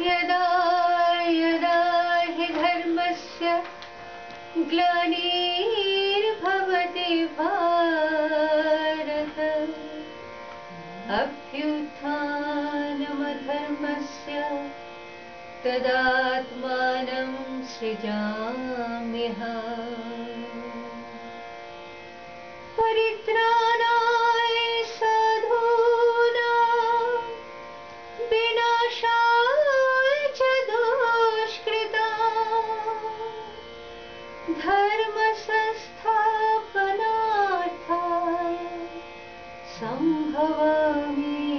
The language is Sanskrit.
यदा यदा हि धर्मस्य ग्लानिर्भवति भारत। अभ्युत्थानमधर्मस्य तदात्मानं सृजाम्यह परित्राणाय धर्मसंस्थापनार्थाय सम्भवामि